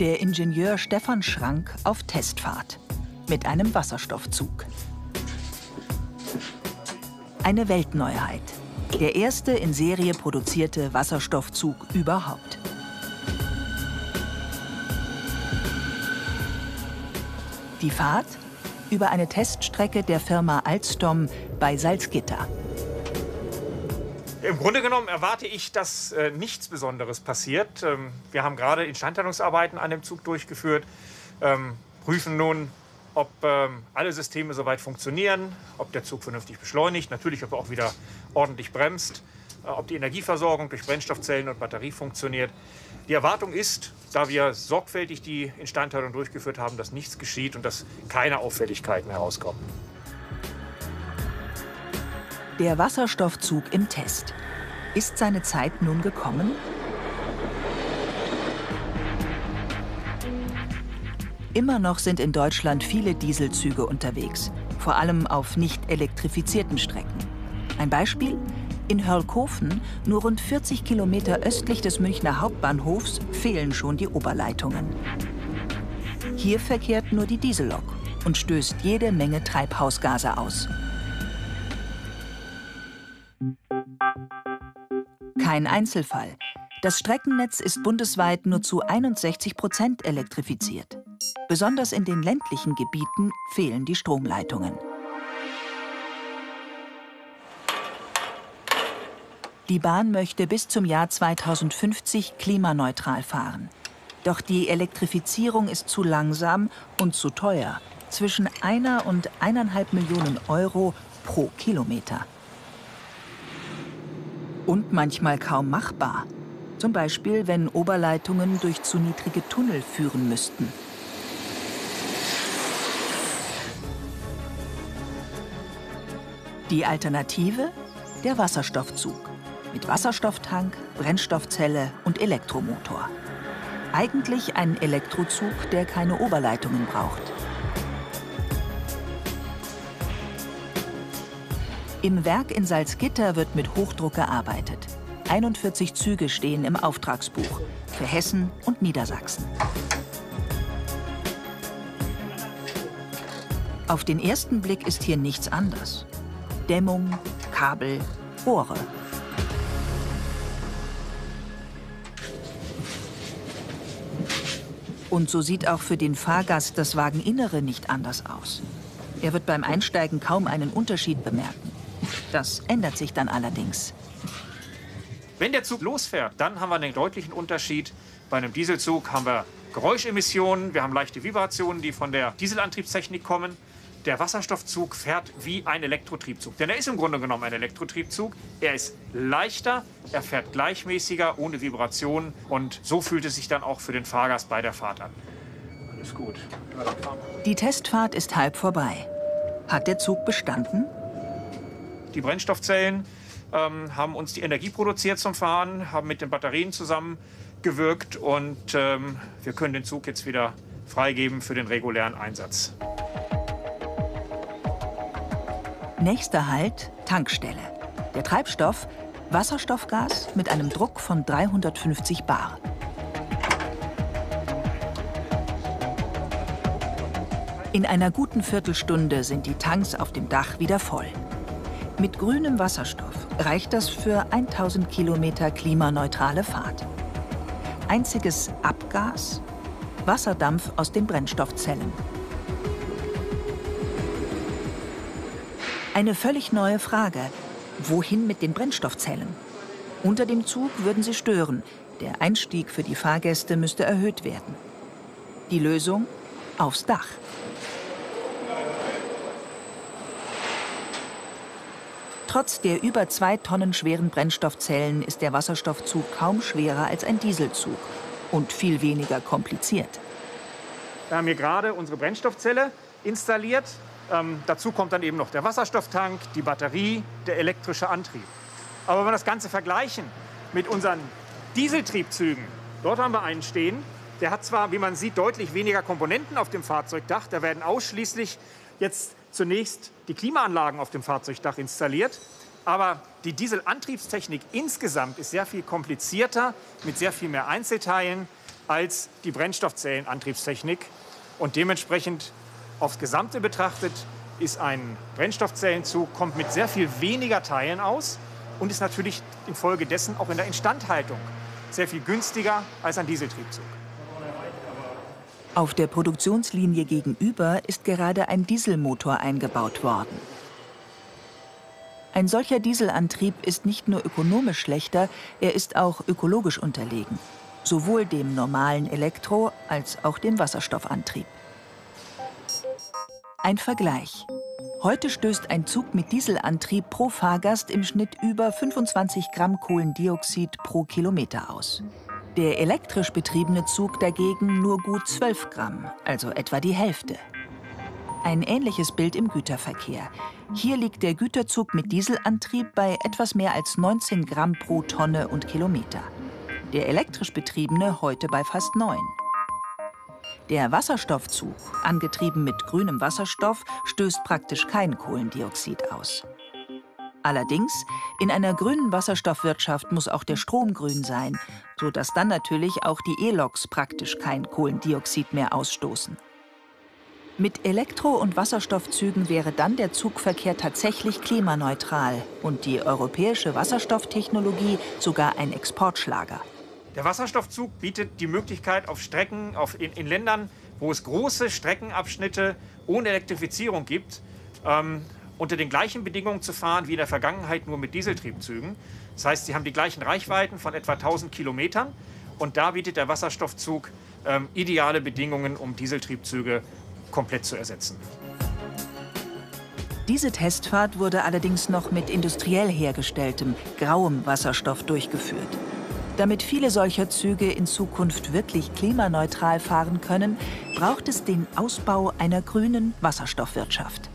Der Ingenieur Stefan Schrank auf Testfahrt mit einem Wasserstoffzug. Eine Weltneuheit. Der erste in Serie produzierte Wasserstoffzug überhaupt. Die Fahrt über eine Teststrecke der Firma Alstom bei Salzgitter. Im Grunde genommen erwarte ich, dass äh, nichts Besonderes passiert. Ähm, wir haben gerade Instandhaltungsarbeiten an dem Zug durchgeführt, ähm, prüfen nun, ob ähm, alle Systeme soweit funktionieren, ob der Zug vernünftig beschleunigt, natürlich, ob er auch wieder ordentlich bremst, äh, ob die Energieversorgung durch Brennstoffzellen und Batterie funktioniert. Die Erwartung ist, da wir sorgfältig die Instandhaltung durchgeführt haben, dass nichts geschieht und dass keine Auffälligkeiten herauskommen. Der Wasserstoffzug im Test. Ist seine Zeit nun gekommen? Immer noch sind in Deutschland viele Dieselzüge unterwegs, vor allem auf nicht elektrifizierten Strecken. Ein Beispiel? In Hörlkofen, nur rund 40 Kilometer östlich des Münchner Hauptbahnhofs, fehlen schon die Oberleitungen. Hier verkehrt nur die Diesellok und stößt jede Menge Treibhausgase aus. Kein Einzelfall. Das Streckennetz ist bundesweit nur zu 61 Prozent elektrifiziert. Besonders in den ländlichen Gebieten fehlen die Stromleitungen. Die Bahn möchte bis zum Jahr 2050 klimaneutral fahren. Doch die Elektrifizierung ist zu langsam und zu teuer. Zwischen einer und eineinhalb Millionen Euro pro Kilometer. Und manchmal kaum machbar. Zum Beispiel, wenn Oberleitungen durch zu niedrige Tunnel führen müssten. Die Alternative? Der Wasserstoffzug mit Wasserstofftank, Brennstoffzelle und Elektromotor. Eigentlich ein Elektrozug, der keine Oberleitungen braucht. Im Werk in Salzgitter wird mit Hochdruck gearbeitet. 41 Züge stehen im Auftragsbuch für Hessen und Niedersachsen. Auf den ersten Blick ist hier nichts anders. Dämmung, Kabel, Rohre. Und so sieht auch für den Fahrgast das Wageninnere nicht anders aus. Er wird beim Einsteigen kaum einen Unterschied bemerken. Das ändert sich dann allerdings. Wenn der Zug losfährt, dann haben wir einen deutlichen Unterschied. Bei einem Dieselzug haben wir Geräuschemissionen, wir haben leichte Vibrationen, die von der Dieselantriebstechnik kommen der Wasserstoffzug fährt wie ein Elektrotriebzug. Denn er ist im Grunde genommen ein Elektrotriebzug. Er ist leichter, er fährt gleichmäßiger, ohne Vibrationen. Und so fühlt es sich dann auch für den Fahrgast bei der Fahrt an. Alles gut. Die Testfahrt ist halb vorbei. Hat der Zug bestanden? Die Brennstoffzellen ähm, haben uns die Energie produziert zum Fahren, haben mit den Batterien zusammengewirkt und ähm, wir können den Zug jetzt wieder freigeben für den regulären Einsatz. Nächster Halt, Tankstelle. Der Treibstoff, Wasserstoffgas mit einem Druck von 350 Bar. In einer guten Viertelstunde sind die Tanks auf dem Dach wieder voll. Mit grünem Wasserstoff reicht das für 1000 Kilometer klimaneutrale Fahrt. Einziges Abgas? Wasserdampf aus den Brennstoffzellen. Eine völlig neue Frage. Wohin mit den Brennstoffzellen? Unter dem Zug würden sie stören. Der Einstieg für die Fahrgäste müsste erhöht werden. Die Lösung? Aufs Dach. Trotz der über zwei Tonnen schweren Brennstoffzellen ist der Wasserstoffzug kaum schwerer als ein Dieselzug und viel weniger kompliziert. Wir haben hier gerade unsere Brennstoffzelle installiert. Ähm, dazu kommt dann eben noch der Wasserstofftank, die Batterie, der elektrische Antrieb. Aber wenn wir das Ganze vergleichen mit unseren Dieseltriebzügen, dort haben wir einen stehen, der hat zwar, wie man sieht, deutlich weniger Komponenten auf dem Fahrzeugdach. Da werden ausschließlich jetzt zunächst die Klimaanlagen auf dem Fahrzeugdach installiert. Aber die Dieselantriebstechnik insgesamt ist sehr viel komplizierter, mit sehr viel mehr Einzelteilen. als die Brennstoffzellenantriebstechnik. Und dementsprechend aufs Gesamte betrachtet ist ein Brennstoffzellenzug, kommt mit sehr viel weniger Teilen aus und ist natürlich infolgedessen auch in der Instandhaltung sehr viel günstiger als ein Dieseltriebzug. Auf der Produktionslinie gegenüber ist gerade ein Dieselmotor eingebaut worden. Ein solcher Dieselantrieb ist nicht nur ökonomisch schlechter, er ist auch ökologisch unterlegen. Sowohl dem normalen Elektro- als auch dem Wasserstoffantrieb. Ein Vergleich. Heute stößt ein Zug mit Dieselantrieb pro Fahrgast im Schnitt über 25 Gramm Kohlendioxid pro Kilometer aus. Der elektrisch betriebene Zug dagegen nur gut 12 Gramm, also etwa die Hälfte. Ein ähnliches Bild im Güterverkehr. Hier liegt der Güterzug mit Dieselantrieb bei etwas mehr als 19 Gramm pro Tonne und Kilometer. Der elektrisch betriebene heute bei fast 9. Der Wasserstoffzug, angetrieben mit grünem Wasserstoff, stößt praktisch kein Kohlendioxid aus. Allerdings, in einer grünen Wasserstoffwirtschaft muss auch der Strom grün sein, sodass dann natürlich auch die E-Loks praktisch kein Kohlendioxid mehr ausstoßen. Mit Elektro- und Wasserstoffzügen wäre dann der Zugverkehr tatsächlich klimaneutral und die europäische Wasserstofftechnologie sogar ein Exportschlager. Der Wasserstoffzug bietet die Möglichkeit auf Strecken auf, in, in Ländern, wo es große Streckenabschnitte ohne Elektrifizierung gibt, ähm, unter den gleichen Bedingungen zu fahren wie in der Vergangenheit nur mit Dieseltriebzügen. Das heißt, sie haben die gleichen Reichweiten von etwa 1000 Kilometern und da bietet der Wasserstoffzug ähm, ideale Bedingungen, um Dieseltriebzüge komplett zu ersetzen. Diese Testfahrt wurde allerdings noch mit industriell hergestelltem, grauem Wasserstoff durchgeführt. Damit viele solcher Züge in Zukunft wirklich klimaneutral fahren können, braucht es den Ausbau einer grünen Wasserstoffwirtschaft.